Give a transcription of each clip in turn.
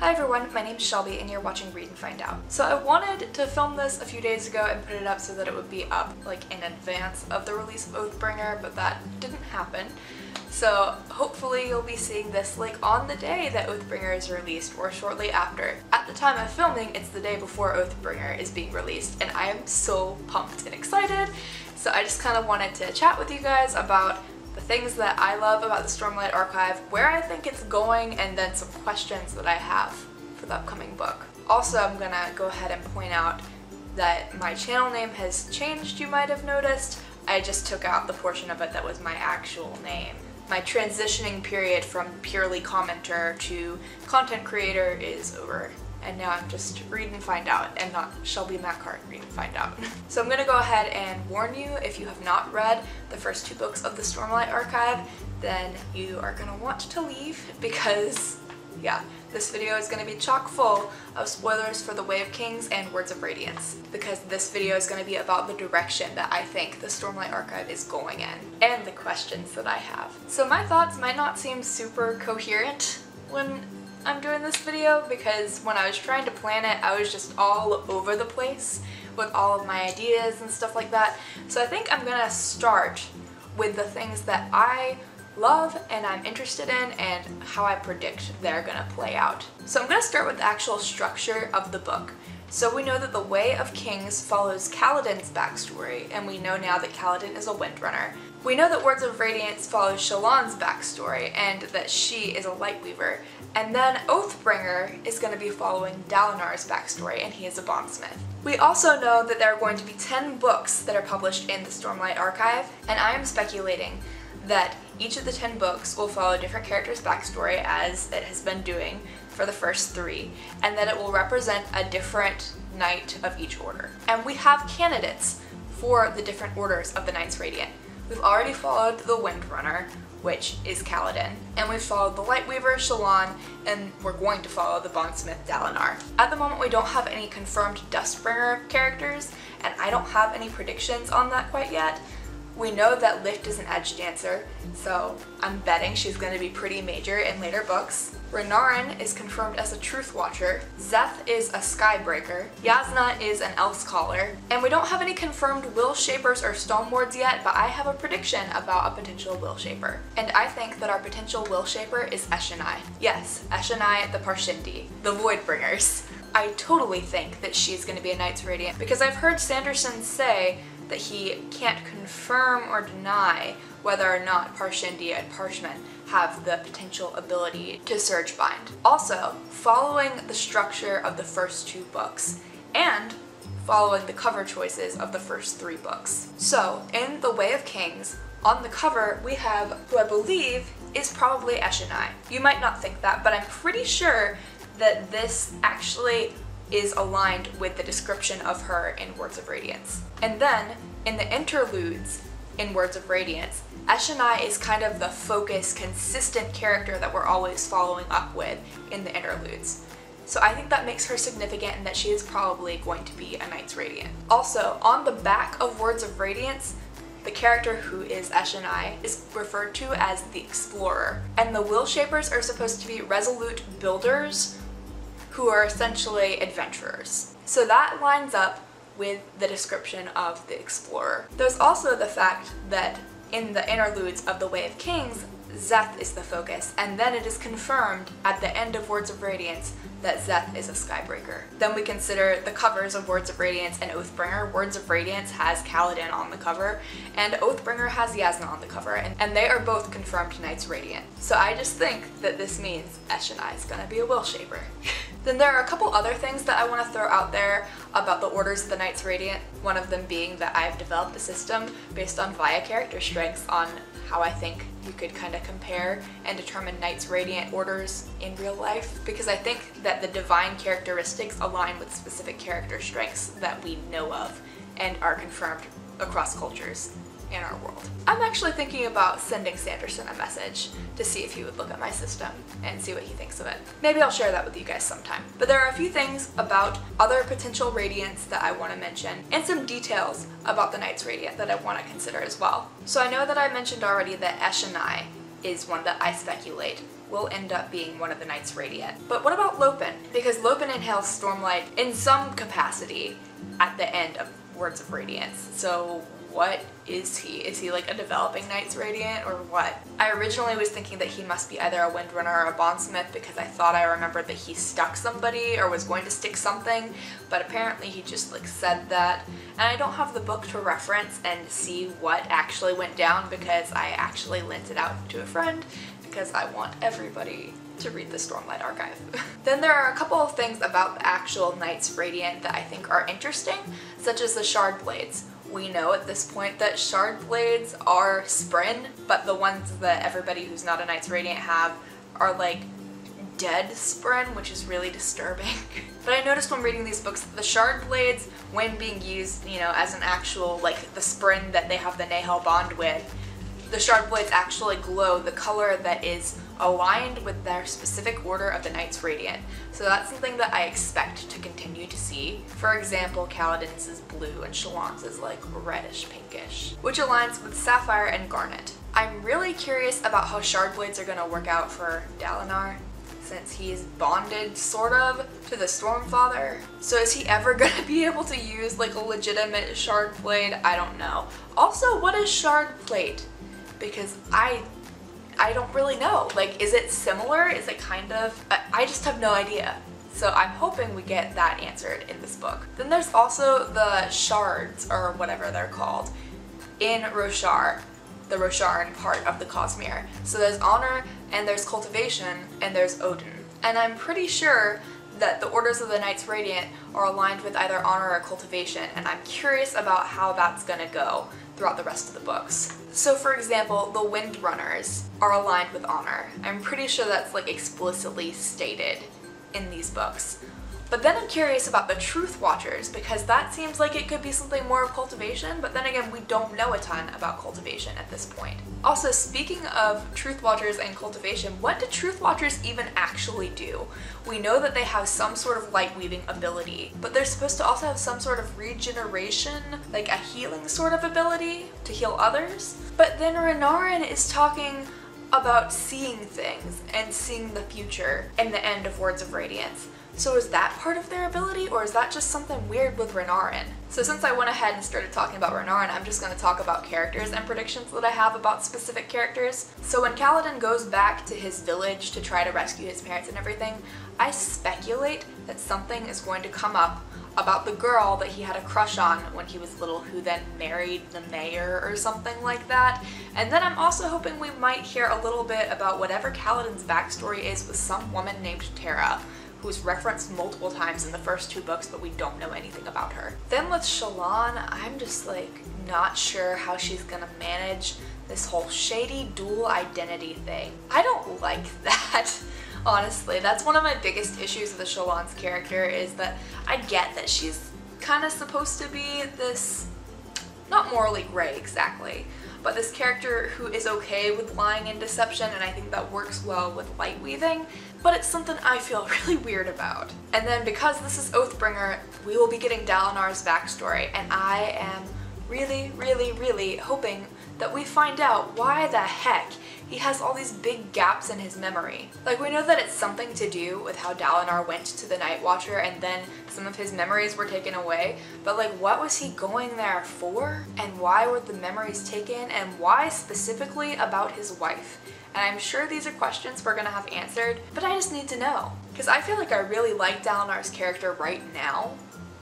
Hi everyone, my name is Shelby and you're watching Read and Find Out. So I wanted to film this a few days ago and put it up so that it would be up like in advance of the release of Oathbringer, but that didn't happen. So hopefully you'll be seeing this like on the day that Oathbringer is released or shortly after. At the time of filming, it's the day before Oathbringer is being released and I am so pumped and excited. So I just kind of wanted to chat with you guys about the things that I love about the Stormlight Archive, where I think it's going, and then some questions that I have for the upcoming book. Also, I'm gonna go ahead and point out that my channel name has changed, you might have noticed. I just took out the portion of it that was my actual name. My transitioning period from purely commenter to content creator is over and now I'm just read and find out and not Shelby Mackhart read and find out. so I'm gonna go ahead and warn you if you have not read the first two books of the Stormlight Archive then you are gonna want to leave because yeah, this video is going to be chock full of spoilers for The Way of Kings and Words of Radiance because this video is going to be about the direction that I think the Stormlight Archive is going in and the questions that I have. So my thoughts might not seem super coherent when I'm doing this video because when I was trying to plan it, I was just all over the place with all of my ideas and stuff like that. So I think I'm gonna start with the things that I love and I'm interested in and how I predict they're gonna play out. So I'm gonna start with the actual structure of the book. So we know that the Way of Kings follows Kaladin's backstory, and we know now that Kaladin is a Windrunner. We know that Words of Radiance follows Shallan's backstory, and that she is a Lightweaver. And then Oathbringer is going to be following Dalinar's backstory, and he is a bondsmith. We also know that there are going to be 10 books that are published in the Stormlight Archive, and I am speculating that each of the 10 books will follow a different character's backstory as it has been doing for the first three, and that it will represent a different knight of each order. And we have candidates for the different orders of the Knights Radiant. We've already followed the Windrunner, which is Kaladin, and we've followed the Lightweaver, Shallan, and we're going to follow the Bondsmith, Dalinar. At the moment we don't have any confirmed Dustbringer characters, and I don't have any predictions on that quite yet, we know that Lift is an edge dancer, so I'm betting she's going to be pretty major in later books. Renarin is confirmed as a Truth Watcher, Szeth is a Skybreaker, Jasnah is an Elsecaller, and we don't have any confirmed Will Shapers or Stone Wards yet, but I have a prediction about a potential Will Shaper. And I think that our potential Will Shaper is Eshonai. Yes, Eshonai the Parshendi, the Voidbringers. I totally think that she's going to be a Knights Radiant because I've heard Sanderson say that he can't confirm or deny whether or not Parshendi and Parshmen have the potential ability to Surge Bind. Also, following the structure of the first two books, and following the cover choices of the first three books. So, in The Way of Kings, on the cover we have who I believe is probably Eshonai. You might not think that, but I'm pretty sure that this actually is aligned with the description of her in Words of Radiance. And then, in the interludes in Words of Radiance, Eshonai is kind of the focused, consistent character that we're always following up with in the interludes. So I think that makes her significant and that she is probably going to be a Knights Radiant. Also, on the back of Words of Radiance, the character who is Eshonai is referred to as the Explorer, and the Will Shapers are supposed to be resolute builders who are essentially adventurers. So that lines up with the description of the explorer. There's also the fact that in the interludes of the Way of Kings, Szeth is the focus, and then it is confirmed at the end of Words of Radiance that Szeth is a Skybreaker. Then we consider the covers of Words of Radiance and Oathbringer. Words of Radiance has Kaladin on the cover, and Oathbringer has Jasnah on the cover, and, and they are both confirmed Knights Radiant. So I just think that this means Eshonai is gonna be a Will Shaper. then there are a couple other things that I want to throw out there about the orders of the Knights Radiant, one of them being that I've developed a system based on VIA character strengths on how I think you could kind of compare and determine Knights Radiant orders in real life because I think that the divine characteristics align with specific character strengths that we know of and are confirmed across cultures in our world. I'm actually thinking about sending Sanderson a message to see if he would look at my system and see what he thinks of it. Maybe I'll share that with you guys sometime. But there are a few things about other potential radiants that I want to mention and some details about the Knights Radiant that I want to consider as well. So I know that I mentioned already that Eshonai is one that I speculate will end up being one of the Knights Radiant. But what about Lopen? because Lopen inhales Stormlight in some capacity at the end of Words of Radiance. So what is he? Is he like a developing Knights Radiant or what? I originally was thinking that he must be either a Windrunner or a Bondsmith because I thought I remembered that he stuck somebody or was going to stick something, but apparently he just like said that. And I don't have the book to reference and see what actually went down because I actually lent it out to a friend because I want everybody to read the Stormlight Archive. then there are a couple of things about the actual Knights Radiant that I think are interesting, such as the Shard Blades we know at this point that shard blades are Spren, but the ones that everybody who's not a Knights Radiant have are like dead Spren, which is really disturbing. but I noticed when reading these books that the shard blades, when being used, you know, as an actual, like the Spren that they have the Nahel bond with, the shard blades actually glow the color that is aligned with their specific order of the Knights Radiant. So that's something that I expect to continue to see. For example, Kaladin's is blue and Shallan's is like reddish pinkish, which aligns with Sapphire and Garnet. I'm really curious about how shard blades are going to work out for Dalinar since he's bonded, sort of, to the Stormfather. So is he ever gonna be able to use like a legitimate shard blade? I don't know. Also, what is shard plate? Because I I don't really know. Like, is it similar? Is it kind of? I just have no idea. So I'm hoping we get that answered in this book. Then there's also the shards, or whatever they're called, in Roshar, the Rosharan part of the Cosmere. So there's honor, and there's cultivation, and there's Odin. And I'm pretty sure that the Orders of the Knights Radiant are aligned with either honor or cultivation, and I'm curious about how that's gonna go throughout the rest of the books. So for example, the Windrunners are aligned with honor. I'm pretty sure that's like explicitly stated in these books. But then I'm curious about the Truth Watchers because that seems like it could be something more of cultivation, but then again, we don't know a ton about cultivation at this point. Also, speaking of Truth Watchers and cultivation, what do Truth Watchers even actually do? We know that they have some sort of light weaving ability, but they're supposed to also have some sort of regeneration, like a healing sort of ability to heal others. But then Renarin is talking about seeing things and seeing the future in the end of Words of Radiance. So is that part of their ability or is that just something weird with Renarin? So since I went ahead and started talking about Renarin, I'm just going to talk about characters and predictions that I have about specific characters. So when Kaladin goes back to his village to try to rescue his parents and everything, I speculate that something is going to come up about the girl that he had a crush on when he was little who then married the mayor or something like that. And then I'm also hoping we might hear a little bit about whatever Kaladin's backstory is with some woman named Tara who's referenced multiple times in the first two books, but we don't know anything about her. Then with Shallan, I'm just like not sure how she's gonna manage this whole shady dual identity thing. I don't like that, honestly. That's one of my biggest issues with Shallan's character is that I get that she's kind of supposed to be this, not morally gray exactly, but this character who is okay with lying and deception and I think that works well with light weaving, but it's something I feel really weird about. And then because this is Oathbringer, we will be getting Dalinar's backstory and I am really, really, really hoping that we find out why the heck he has all these big gaps in his memory. Like, we know that it's something to do with how Dalinar went to the Night Watcher and then some of his memories were taken away, but like, what was he going there for? And why were the memories taken? And why specifically about his wife? And I'm sure these are questions we're gonna have answered, but I just need to know. Because I feel like I really like Dalinar's character right now,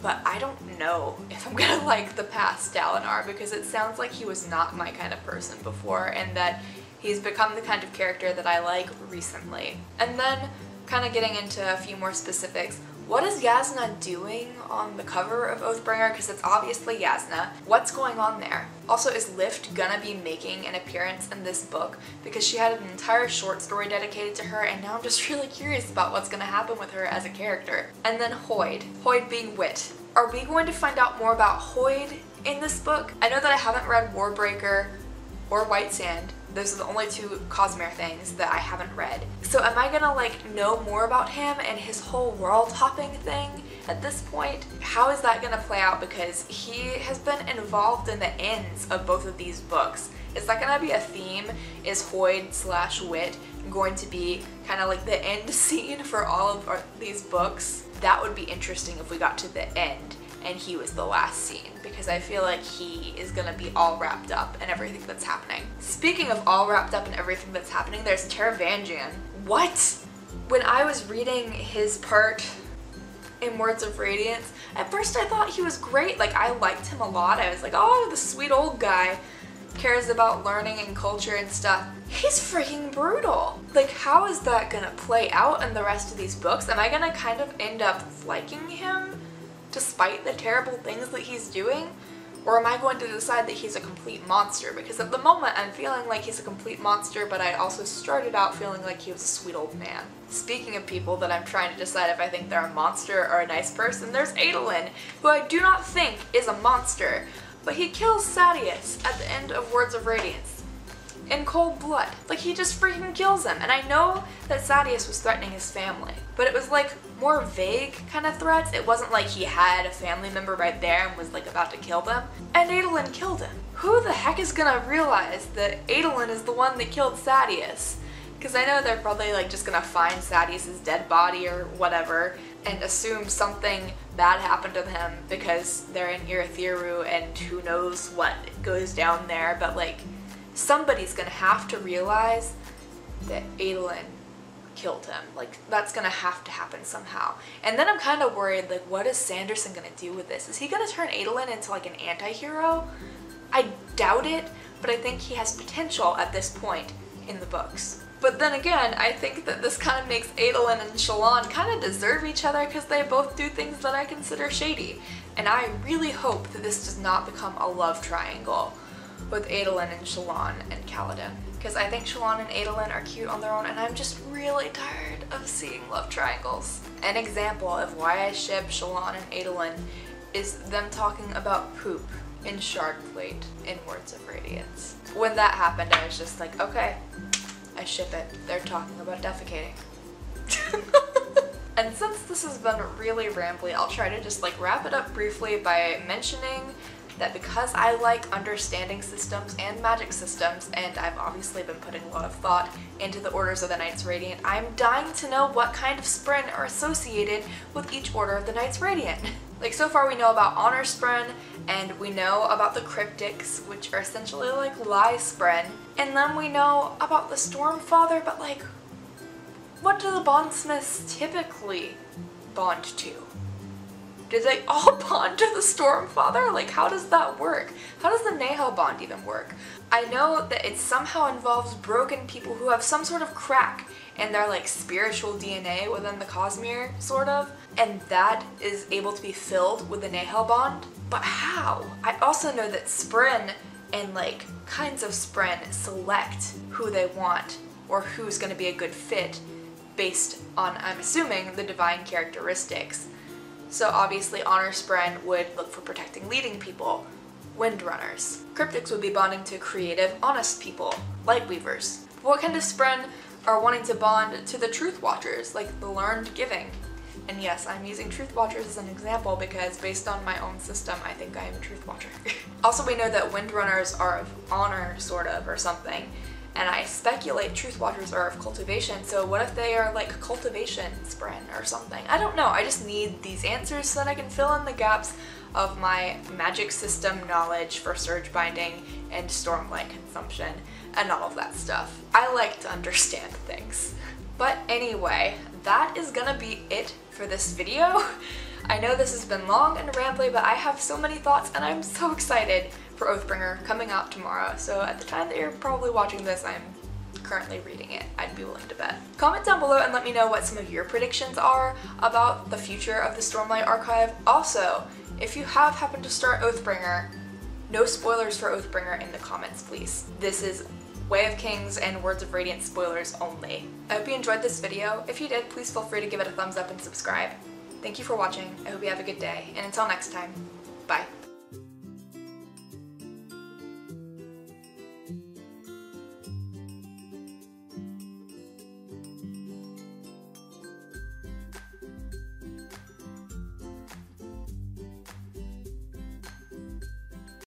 but I don't know if I'm gonna like the past Dalinar because it sounds like he was not my kind of person before and that he's become the kind of character that I like recently. And then kind of getting into a few more specifics, what is Jasnah doing on the cover of Oathbringer? Because it's obviously Jasnah. What's going on there? Also, is Lift gonna be making an appearance in this book? Because she had an entire short story dedicated to her, and now I'm just really curious about what's gonna happen with her as a character. And then Hoid. Hoid being Wit. Are we going to find out more about Hoid in this book? I know that I haven't read Warbreaker or White Sand, those are the only two Cosmere things that I haven't read. So am I gonna like know more about him and his whole world hopping thing at this point? How is that gonna play out because he has been involved in the ends of both of these books. Is that gonna be a theme? Is Hoid slash Wit going to be kind of like the end scene for all of our, these books, that would be interesting if we got to the end and he was the last scene because I feel like he is gonna be all wrapped up in everything that's happening. Speaking of all wrapped up in everything that's happening, there's Taravangian. What? When I was reading his part in Words of Radiance, at first I thought he was great. Like I liked him a lot. I was like, oh, the sweet old guy cares about learning and culture and stuff. He's freaking brutal. Like how is that gonna play out in the rest of these books? Am I gonna kind of end up liking him despite the terrible things that he's doing? Or am I going to decide that he's a complete monster? Because at the moment I'm feeling like he's a complete monster, but I also started out feeling like he was a sweet old man. Speaking of people that I'm trying to decide if I think they're a monster or a nice person, there's Adolin, who I do not think is a monster, but he kills Sadeas at the end of Words of Radiance in cold blood. Like he just freaking kills him. And I know that Sadeas was threatening his family, but it was like more vague kind of threats. It wasn't like he had a family member right there and was like about to kill them. And Adolin killed him. Who the heck is gonna realize that Adolin is the one that killed Sadeas? Because I know they're probably like just gonna find Sadeas' dead body or whatever and assume something bad happened to him because they're in Urithiru and who knows what goes down there, but like somebody's gonna have to realize that Adolin killed him. Like, that's gonna have to happen somehow. And then I'm kind of worried, like, what is Sanderson gonna do with this? Is he gonna turn Adolin into, like, an anti-hero? I doubt it, but I think he has potential at this point in the books. But then again, I think that this kind of makes Adolin and Shallan kind of deserve each other because they both do things that I consider shady. And I really hope that this does not become a love triangle with Adolin and Shallan and Kaladin. Because I think Shallan and Adolin are cute on their own and I'm just really tired of seeing love triangles. An example of why I ship Shallan and Adolin is them talking about poop in Shardplate in Words of Radiance. When that happened I was just like, okay, I ship it. They're talking about defecating. and since this has been really rambly, I'll try to just like wrap it up briefly by mentioning that because I like understanding systems and magic systems, and I've obviously been putting a lot of thought into the Orders of the Knights Radiant, I'm dying to know what kind of Spren are associated with each Order of the Knights Radiant. like so far we know about Honor Spren, and we know about the Cryptics, which are essentially like Lie Spren, and then we know about the Stormfather, but like, what do the Bondsmiths typically bond to? Do they all bond to the Stormfather? Like, how does that work? How does the Nahel bond even work? I know that it somehow involves broken people who have some sort of crack in their like spiritual DNA within the Cosmere, sort of, and that is able to be filled with the Nahel bond. But how? I also know that Spren and like kinds of Spren select who they want or who's going to be a good fit based on, I'm assuming, the divine characteristics. So obviously Honor Spren would look for protecting leading people, Windrunners. Cryptics would be bonding to creative, honest people, Lightweavers. What kind of Spren are wanting to bond to the Truth Watchers, like the Learned Giving? And yes, I'm using Truth Watchers as an example because based on my own system, I think I am a Truth Watcher. also, we know that Windrunners are of honor, sort of, or something, and I speculate truth watchers are of cultivation, so what if they are like cultivation spren or something? I don't know, I just need these answers so that I can fill in the gaps of my magic system knowledge for surge binding and stormlight consumption and all of that stuff. I like to understand things. But anyway, that is gonna be it for this video. I know this has been long and rambly, but I have so many thoughts and I'm so excited for Oathbringer coming out tomorrow. So at the time that you're probably watching this, I'm currently reading it. I'd be willing to bet. Comment down below and let me know what some of your predictions are about the future of the Stormlight Archive. Also, if you have happened to start Oathbringer, no spoilers for Oathbringer in the comments, please. This is Way of Kings and Words of Radiance spoilers only. I hope you enjoyed this video. If you did, please feel free to give it a thumbs up and subscribe. Thank you for watching. I hope you have a good day, and until next time,